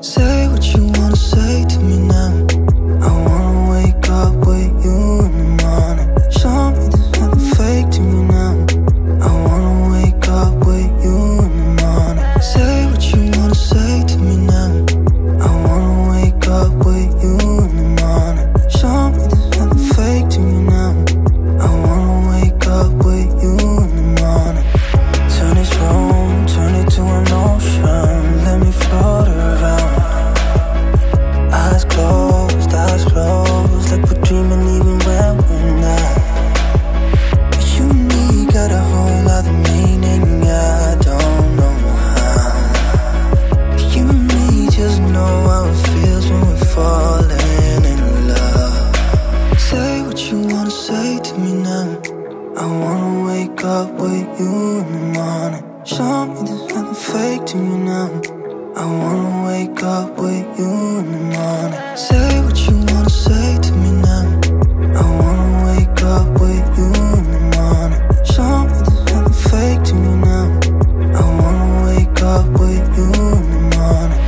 Say say to me now? I wanna wake up with you in the morning. Show me there's nothing fake to you now. I wanna wake up with you in the morning. Say what you wanna say to me now. I wanna wake up with you in the morning. Show me fake to you now. I wanna wake up with you in the morning.